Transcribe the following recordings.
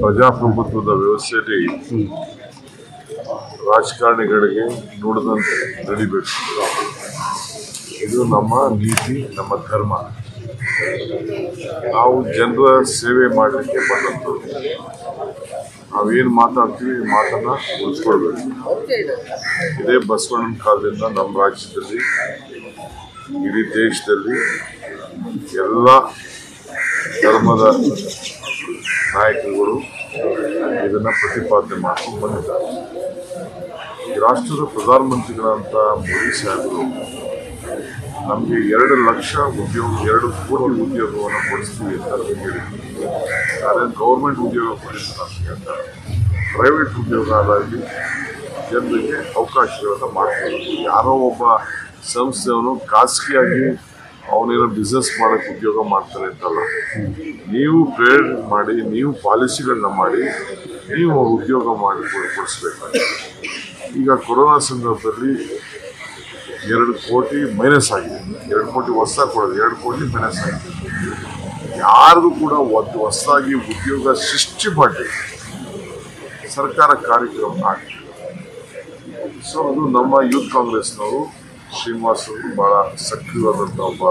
ಪ್ರಜಾಪ್ರಭುತ್ವದ ವ್ಯವಸ್ಥೆಯಲ್ಲಿ ರಾಜಕಾರಣಿಗಳಿಗೆ ನೋಡಿದಂತೆ ನಡಿಬೇಕು. ಇದು ನಮ್ಮ ನೀತಿ, ನಮ್ಮ ಧರ್ಮ. ನಾವು ಜನರ ಸೇವೆ ಮಾಡಲಿಕ್ಕೆ ಬಂದದ್ದು ನಾವೇನು ಮಾತಾಡ್ತೀವಿ ಮಾತನ್ನ ಉಳಿಸ್ಕೊಳ್ಬೇಕು. ಇದೇ ಬಸವಣ್ಣನ ಕಾಲದಿಂದ ನಮ್ಮ ರಾಜ್ಯದಲ್ಲಿ, ಇಡೀ ದೇಶದಲ್ಲಿ ಎಲ್ಲ ಧರ್ಮದ ನಾಯಕರುಗಳು ಇದನ್ನ ಪ್ರತಿಪಾದನೆ ಮಾಡ್ಕೊಂಡು ಬಂದಿದ್ದಾರೆ. ರಾಷ್ಟ್ರದ ಪ್ರಧಾನಮಂತ್ರಿಗಳಂತ ಮೋದಿ ಸಾಹೇಬರು ನಮಗೆ ಎರಡು ಲಕ್ಷ ಉದ್ಯೋಗ, ಎರಡು ಕೋಟಿ ಉದ್ಯೋಗವನ್ನು ಕೊಡಿಸ್ತೀವಿ ಅಂತ ಹೇಳಿದ್ರು. ಆದರೆ ಗೌರ್ಮೆಂಟ್ ಉದ್ಯೋಗ ಅಂತ ಪ್ರೈವೇಟ್ ಉದ್ಯೋಗ ಆದಾಗಿ ಜನರಿಗೆ ಅವಕಾಶಗಳನ್ನು ಮಾಡ್ತಾರೆ ಯಾರೋ ಒಬ್ಬ ಸಂಸ್ಥೆಯವನು ಖಾಸಗಿಯಾಗಿ ಅವನೇನೋ ಬಿಸ್ನೆಸ್ ಮಾಡೋಕ್ಕೆ ಉದ್ಯೋಗ ಮಾಡ್ತಾರೆ ಅಂತಲ್ಲ. ನೀವು ಪ್ರೇರಣೆ ಮಾಡಿ, ನೀವು ಪಾಲಿಸಿಗಳನ್ನ ಮಾಡಿ, ನೀವು ಉದ್ಯೋಗ ಮಾಡಿ ಕೊಡಿಸ್ಬೇಕು ಈಗ ಕೊರೋನಾ ಸಂದರ್ಭದಲ್ಲಿ ಎರಡು ಕೋಟಿ ಮೈನಸ್ ಆಗಿದೆ. ಎರಡು ಕೋಟಿ ಹೊಸ ಕೊಡೋದು, ಎರಡು ಕೋಟಿ ಮೈನಸ್ ಆಗಿದೆ. ಯಾರಿಗೂ ಕೂಡ ಒಂದು, ಹೊಸದಾಗಿ ಉದ್ಯೋಗ ಸೃಷ್ಟಿ ಮಾಡಿ ಸರ್ಕಾರ ಕಾರ್ಯಕ್ರಮ ಆಗ್ತದೆ ಸೊ ಅದು ನಮ್ಮ ಯೂತ್ ಕಾಂಗ್ರೆಸ್ನವರು ಶ್ರೀನಿವಾಸ್ ಭಾಳ ಸಕ್ರಿಯವಾದಂಥ ಒಬ್ಬ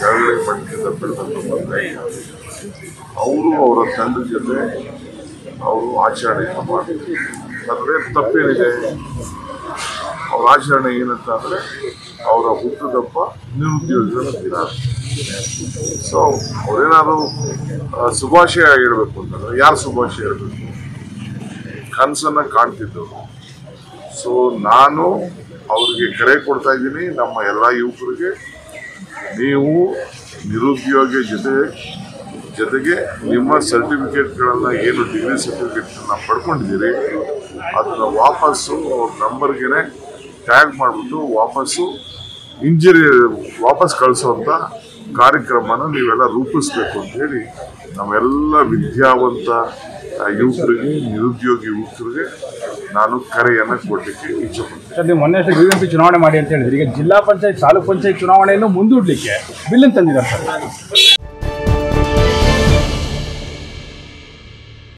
ಕೆಳಗಡೆ ಮಟ್ಟದಿಂದ ಬೆಳೆದಂಥ ನಾಯಕ ಅವರು ಅವರ ತಂಡದ ಜೊತೆ ಅವರು ಆಚರಣೆಯನ್ನು ಮಾಡ್ತಾರೆ. ಆದರೆ ತಪ್ಪೇನಿದೆ. ಅವ್ರ ಆಚರಣೆ ಏನಂತ ಅಂದರೆ ಅವರ ಹುಟ್ಟದಪ್ಪ ನಿರುದ್ಯೋಗಿಗಳ ಸೊ ಅವರೇನಾದ್ರು ಶುಭಾಶಯ ಹೇಳಬೇಕು ಅಂತಂದ್ರೆ ಯಾರು ಶುಭಾಶಯ ಹೇಳಬೇಕು? ಕನಸನ್ನು ಕಾಣ್ತಿದ್ದವರು. ಸೊ ನಾನು ಅವ್ರಿಗೆ ಕರೆ ಕೊಡ್ತಾ ಇದ್ದೀನಿ. ನಮ್ಮ ಎಲ್ಲ ಯುವಕರಿಗೆ ನೀವು ನಿರುದ್ಯೋಗ ಜೊತೆ, ಜೊತೆಗೆ ನಿಮ್ಮ ಸರ್ಟಿಫಿಕೇಟ್ಗಳನ್ನು ಏನು ಡಿಗ್ರಿ ಸರ್ಟಿಫಿಕೇಟ್ಗಳನ್ನ ಪಡ್ಕೊಂಡಿದ್ದೀರಿ, ಅದನ್ನು ವಾಪಸ್ಸು ಅವ್ರ ನಂಬರ್ಗೆ ಟ್ಯಾಗ್ ಮಾಡಿಬಿಟ್ಟು ವಾಪಸ್ಸು ಇಂಜಿರಿ ವಾಪಸ್ ಕಳಿಸೋವಂಥ ಕಾರ್ಯಕ್ರಮನ ನೀವೆಲ್ಲ ರೂಪಿಸ್ಬೇಕು ಅಂತ ಹೇಳಿ ನಮ್ಮೆಲ್ಲ ವಿದ್ಯಾವಂತ ಯುವಕರಿಗೆ ನಿರುದ್ಯೋಗಿ ಯುವಕರಿಗೆ ನಾನು ಕರೆಯನ್ನು ಕೊಡಲಿಕ್ಕೆ ಇಚ್ಛೆ ಸರ್, ನೀವು ಪಿ ಚುನಾವಣೆ ಮಾಡಿ ಅಂತ ಹೇಳಿದ್ರೆ. ಈಗ ಜಿಲ್ಲಾ ಪಂಚಾಯತ್, ತಾಲೂಕ್ ಪಂಚಾಯತ್ ಚುನಾವಣೆಯನ್ನು ಮುಂದೂಡಲಿಕ್ಕೆ ಬಿಲ್ ತಂದಿದ್ದಾರೆ ಸರ್.